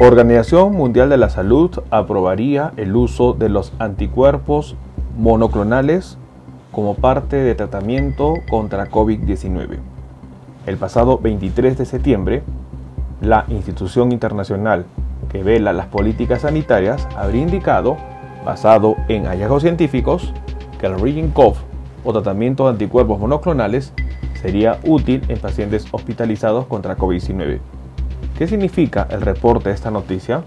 Organización Mundial de la Salud aprobaría el uso de los anticuerpos monoclonales como parte de tratamiento contra COVID-19. El pasado 23 de septiembre, la institución internacional que vela las políticas sanitarias habría indicado, basado en hallazgos científicos, que el REGEN-COV o tratamiento de anticuerpos monoclonales sería útil en pacientes hospitalizados contra COVID-19. ¿Qué significa el reporte de esta noticia?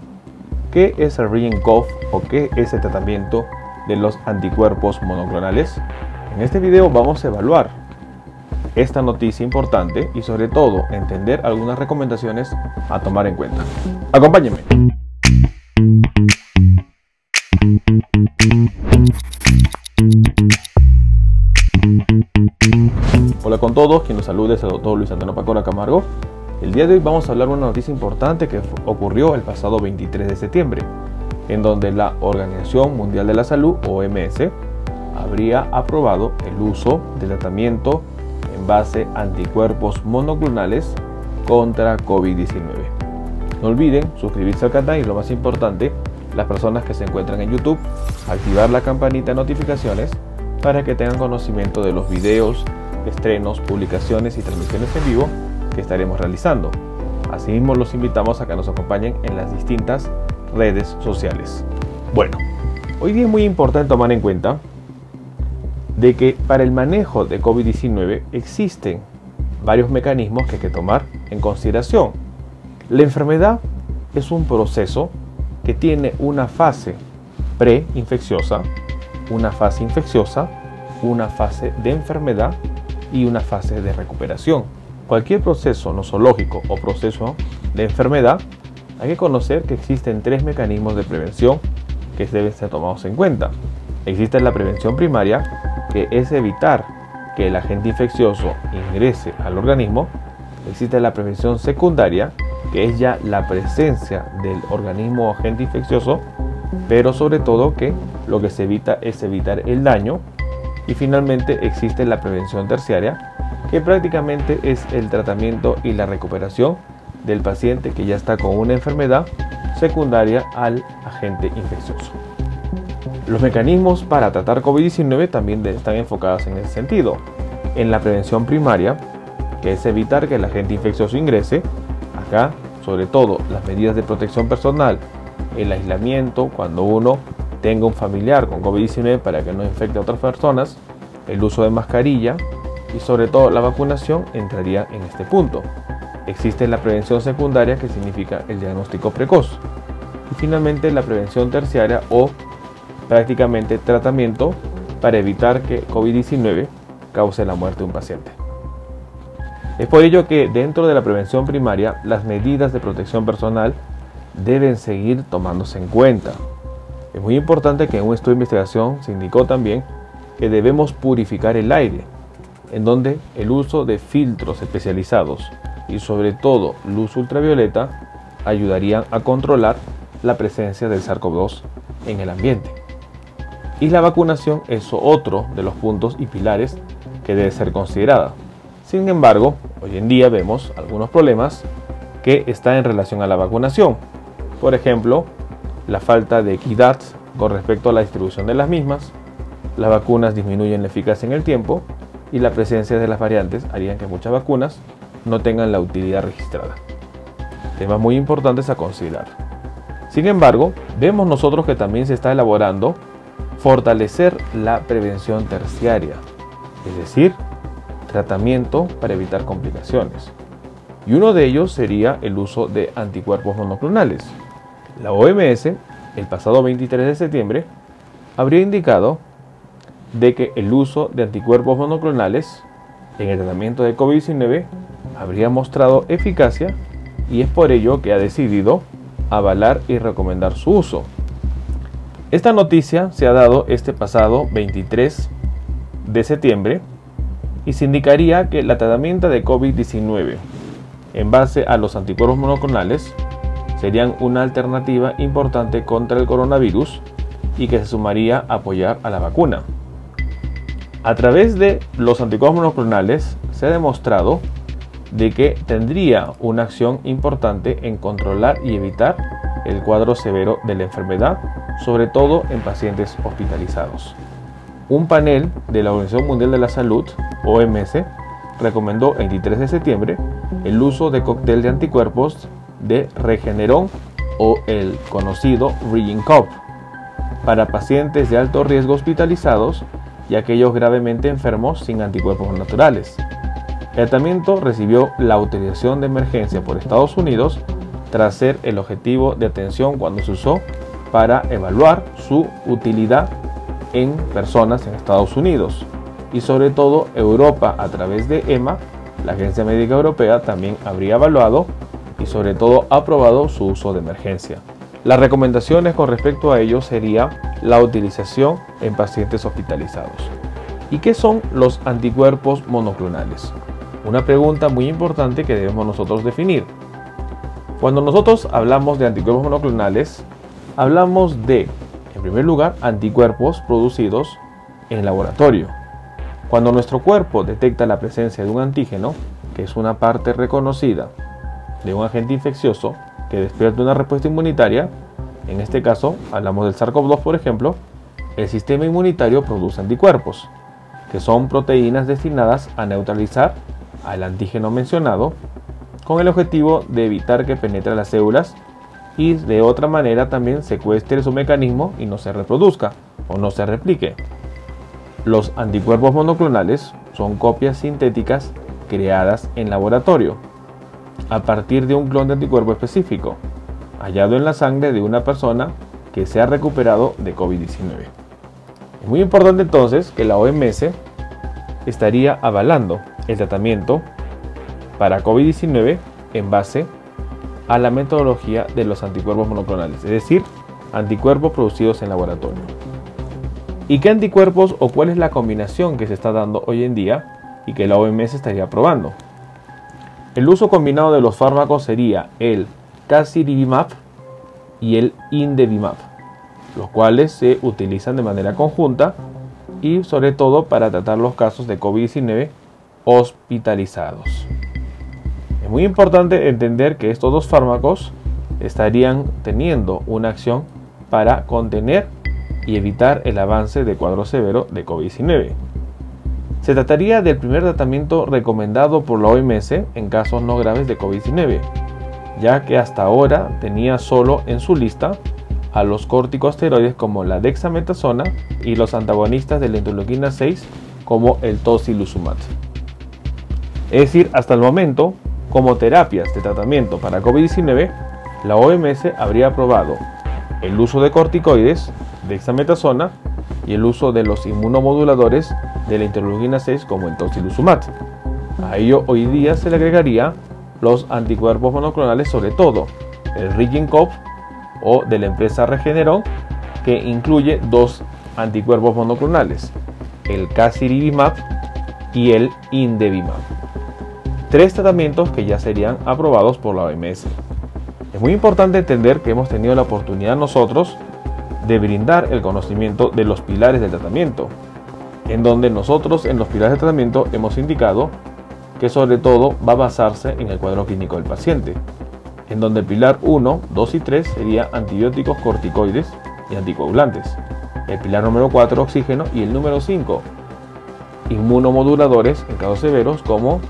¿Qué es el REGEN-COV o qué es el tratamiento de los anticuerpos monoclonales? En este video vamos a evaluar esta noticia importante y sobre todo entender algunas recomendaciones a tomar en cuenta. Acompáñenme. Hola con todos, quien nos saluda es el doctor Luis Antonio Pacora Camargo el día de hoy vamos a hablar de una noticia importante que ocurrió el pasado 23 de septiembre, en donde la Organización Mundial de la Salud, OMS, habría aprobado el uso de tratamiento en base a anticuerpos monoclonales contra COVID-19. No olviden suscribirse al canal y lo más importante, las personas que se encuentran en YouTube, activar la campanita de notificaciones para que tengan conocimiento de los videos, estrenos, publicaciones y transmisiones en vivo estaremos realizando. Asimismo, los invitamos a que nos acompañen en las distintas redes sociales. Bueno, hoy día es muy importante tomar en cuenta de que para el manejo de COVID-19 existen varios mecanismos que hay que tomar en consideración. La enfermedad es un proceso que tiene una fase preinfecciosa, una fase infecciosa, una fase de enfermedad y una fase de recuperación cualquier proceso nosológico o proceso de enfermedad, hay que conocer que existen tres mecanismos de prevención que deben ser tomados en cuenta. Existe la prevención primaria, que es evitar que el agente infeccioso ingrese al organismo. Existe la prevención secundaria, que es ya la presencia del organismo o agente infeccioso, pero sobre todo que lo que se evita es evitar el daño. Y finalmente existe la prevención terciaria, que prácticamente es el tratamiento y la recuperación del paciente que ya está con una enfermedad secundaria al agente infeccioso. Los mecanismos para tratar COVID-19 también están enfocados en ese sentido. En la prevención primaria, que es evitar que el agente infeccioso ingrese, acá sobre todo las medidas de protección personal, el aislamiento cuando uno tenga un familiar con COVID-19 para que no infecte a otras personas, el uso de mascarilla, y sobre todo la vacunación entraría en este punto. Existe la prevención secundaria que significa el diagnóstico precoz y finalmente la prevención terciaria o prácticamente tratamiento para evitar que COVID-19 cause la muerte de un paciente. Es por ello que dentro de la prevención primaria las medidas de protección personal deben seguir tomándose en cuenta. Es muy importante que en un estudio de investigación se indicó también que debemos purificar el aire en donde el uso de filtros especializados y sobre todo luz ultravioleta ayudarían a controlar la presencia del SARS-CoV-2 en el ambiente. Y la vacunación es otro de los puntos y pilares que debe ser considerada. Sin embargo, hoy en día vemos algunos problemas que están en relación a la vacunación. Por ejemplo, la falta de equidad con respecto a la distribución de las mismas, las vacunas disminuyen la eficacia en el tiempo y la presencia de las variantes harían que muchas vacunas no tengan la utilidad registrada. Temas muy importantes a considerar. Sin embargo, vemos nosotros que también se está elaborando fortalecer la prevención terciaria, es decir, tratamiento para evitar complicaciones. Y uno de ellos sería el uso de anticuerpos monoclonales. La OMS, el pasado 23 de septiembre, habría indicado de que el uso de anticuerpos monoclonales en el tratamiento de COVID-19 habría mostrado eficacia y es por ello que ha decidido avalar y recomendar su uso. Esta noticia se ha dado este pasado 23 de septiembre y se indicaría que la tratamiento de COVID-19 en base a los anticuerpos monoclonales serían una alternativa importante contra el coronavirus y que se sumaría a apoyar a la vacuna. A través de los anticuerpos monoclonales se ha demostrado de que tendría una acción importante en controlar y evitar el cuadro severo de la enfermedad, sobre todo en pacientes hospitalizados. Un panel de la Organización Mundial de la Salud, OMS, recomendó el 23 de septiembre el uso de cóctel de anticuerpos de Regeneron o el conocido Cop para pacientes de alto riesgo hospitalizados y aquellos gravemente enfermos sin anticuerpos naturales. El tratamiento recibió la autorización de emergencia por Estados Unidos tras ser el objetivo de atención cuando se usó para evaluar su utilidad en personas en Estados Unidos y sobre todo Europa a través de EMA, la Agencia Médica Europea también habría evaluado y sobre todo aprobado su uso de emergencia. Las recomendaciones con respecto a ello sería la utilización en pacientes hospitalizados. ¿Y qué son los anticuerpos monoclonales? Una pregunta muy importante que debemos nosotros definir. Cuando nosotros hablamos de anticuerpos monoclonales, hablamos de, en primer lugar, anticuerpos producidos en laboratorio. Cuando nuestro cuerpo detecta la presencia de un antígeno, que es una parte reconocida de un agente infeccioso que despierta una respuesta inmunitaria, en este caso hablamos del SARS-CoV-2 por ejemplo, el sistema inmunitario produce anticuerpos, que son proteínas destinadas a neutralizar al antígeno mencionado con el objetivo de evitar que penetre las células y de otra manera también secuestre su mecanismo y no se reproduzca o no se replique. Los anticuerpos monoclonales son copias sintéticas creadas en laboratorio a partir de un clon de anticuerpo específico, hallado en la sangre de una persona que se ha recuperado de COVID-19. Es muy importante entonces que la OMS estaría avalando el tratamiento para COVID-19 en base a la metodología de los anticuerpos monoclonales, es decir, anticuerpos producidos en laboratorio. ¿Y qué anticuerpos o cuál es la combinación que se está dando hoy en día y que la OMS estaría probando? El uso combinado de los fármacos sería el casirivimab y el indevimab, los cuales se utilizan de manera conjunta y sobre todo para tratar los casos de COVID-19 hospitalizados. Es muy importante entender que estos dos fármacos estarían teniendo una acción para contener y evitar el avance de cuadro severo de COVID-19. Se trataría del primer tratamiento recomendado por la OMS en casos no graves de COVID-19, ya que hasta ahora tenía solo en su lista a los corticosteroides como la dexametasona y los antagonistas de la interleuquina 6 como el tocilizumab. Es decir, hasta el momento, como terapias de tratamiento para COVID-19, la OMS habría aprobado el uso de corticoides, dexametasona y el uso de los inmunomoduladores de la interleuquina 6 como el tocilizumab. A ello hoy día se le agregaría los anticuerpos monoclonales, sobre todo el Rigencop o de la empresa Regeneron, que incluye dos anticuerpos monoclonales, el Casirivimab y el Indevimab. Tres tratamientos que ya serían aprobados por la OMS. Es muy importante entender que hemos tenido la oportunidad nosotros de brindar el conocimiento de los pilares del tratamiento, en donde nosotros en los pilares de tratamiento hemos indicado que sobre todo va a basarse en el cuadro clínico del paciente, en donde el pilar 1, 2 y 3 sería antibióticos corticoides y anticoagulantes, el pilar número 4 oxígeno y el número 5 inmunomoduladores en casos severos como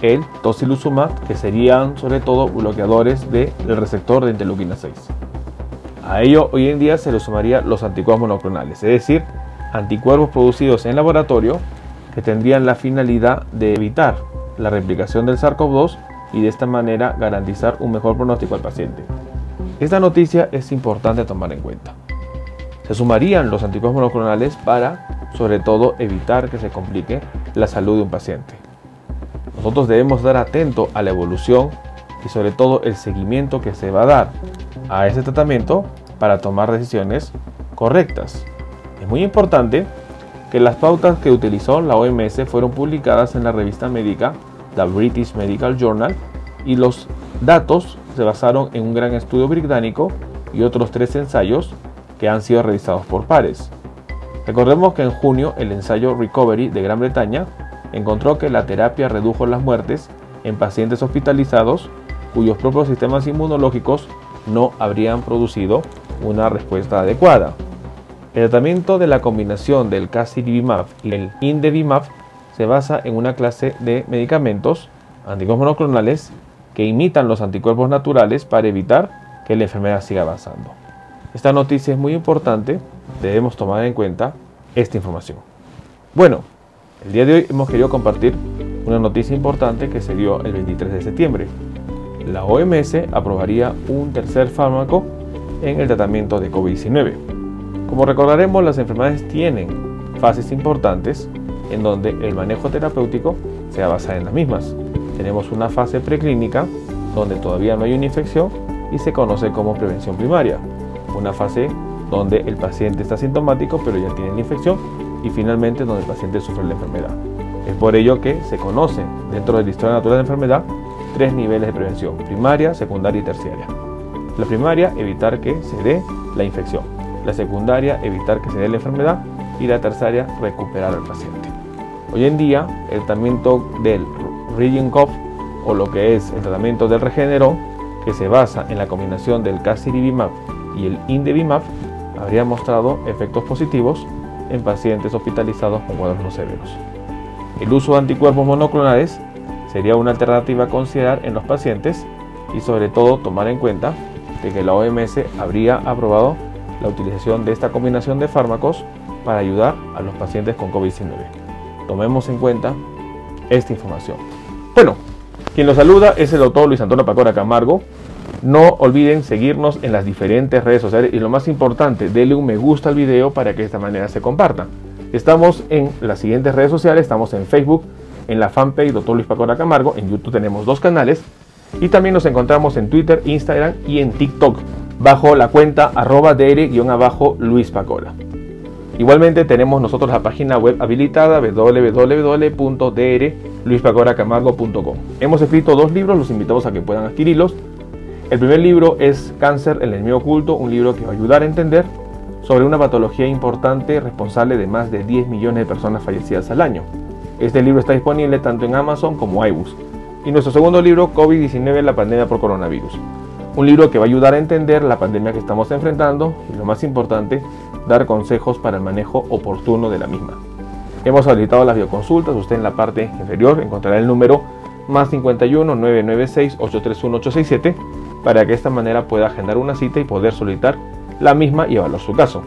el tocilizumab, que serían sobre todo bloqueadores del receptor de interleuquina 6. A ello hoy en día se le sumaría los anticuerpos monoclonales, es decir, anticuerpos producidos en laboratorio que tendrían la finalidad de evitar la replicación del SARS-CoV-2 y de esta manera garantizar un mejor pronóstico al paciente. Esta noticia es importante tomar en cuenta. Se sumarían los anticuerpos monoclonales para, sobre todo, evitar que se complique la salud de un paciente. Nosotros debemos estar atentos a la evolución y sobre todo el seguimiento que se va a dar a ese tratamiento para tomar decisiones correctas. Es muy importante que las pautas que utilizó la OMS fueron publicadas en la revista médica The British Medical Journal y los datos se basaron en un gran estudio británico y otros tres ensayos que han sido realizados por pares. Recordemos que en junio el ensayo Recovery de Gran Bretaña encontró que la terapia redujo las muertes en pacientes hospitalizados cuyos propios sistemas inmunológicos no habrían producido una respuesta adecuada. El tratamiento de la combinación del casirivimab y el indevimab se basa en una clase de medicamentos anticuerpos monoclonales que imitan los anticuerpos naturales para evitar que la enfermedad siga avanzando. Esta noticia es muy importante, debemos tomar en cuenta esta información. Bueno, el día de hoy hemos querido compartir una noticia importante que se dio el 23 de septiembre. La OMS aprobaría un tercer fármaco en el tratamiento de COVID-19. Como recordaremos, las enfermedades tienen fases importantes en donde el manejo terapéutico se basa en las mismas. Tenemos una fase preclínica donde todavía no hay una infección y se conoce como prevención primaria. Una fase donde el paciente está sintomático pero ya tiene la infección y finalmente donde el paciente sufre la enfermedad. Es por ello que se conoce dentro de la historia natural de la enfermedad tres niveles de prevención, primaria, secundaria y terciaria. La primaria, evitar que se dé la infección. La secundaria, evitar que se dé la enfermedad. Y la terciaria, recuperar al paciente. Hoy en día, el tratamiento del Rigenkopf o lo que es el tratamiento del Regeneron, que se basa en la combinación del Casirivimab y el Indevimab, habría mostrado efectos positivos en pacientes hospitalizados con cuadros no severos. El uso de anticuerpos monoclonales sería una alternativa a considerar en los pacientes y sobre todo tomar en cuenta de que la OMS habría aprobado la utilización de esta combinación de fármacos para ayudar a los pacientes con COVID-19. Tomemos en cuenta esta información. Bueno, quien los saluda es el doctor Luis Antonio Pacora Camargo. No olviden seguirnos en las diferentes redes sociales y lo más importante, denle un me gusta al video para que de esta manera se comparta. Estamos en las siguientes redes sociales, estamos en Facebook, en la fanpage Dr. Luis Pacora Camargo, en YouTube tenemos dos canales y también nos encontramos en Twitter, Instagram y en TikTok bajo la cuenta arroba dr-abajo Luis. Igualmente tenemos nosotros la página web habilitada www.drluispacoracamargo.com. Hemos escrito dos libros, los invitamos a que puedan adquirirlos. El primer libro es Cáncer, el enemigo oculto, un libro que va a ayudar a entender sobre una patología importante responsable de más de 10 millones de personas fallecidas al año. Este libro está disponible tanto en Amazon como iBooks. Y nuestro segundo libro, COVID-19, la pandemia por coronavirus. Un libro que va a ayudar a entender la pandemia que estamos enfrentando y lo más importante, dar consejos para el manejo oportuno de la misma. Hemos habilitado las bioconsultas, usted en la parte inferior encontrará el número más 51 996 831 867 para que de esta manera pueda agendar una cita y poder solicitar la misma y evaluar su caso.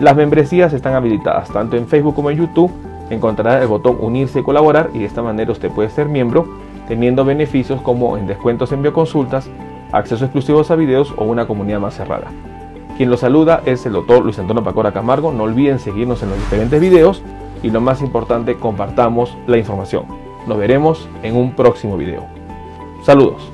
Las membresías están habilitadas tanto en Facebook como en YouTube. Encontrará el botón unirse y colaborar y de esta manera usted puede ser miembro teniendo beneficios como en descuentos en bioconsultas, acceso exclusivos a videos o una comunidad más cerrada. Quien lo saluda es el doctor Luis Antonio Pacora Camargo. No olviden seguirnos en los diferentes videos y lo más importante, compartamos la información. Nos veremos en un próximo video. Saludos.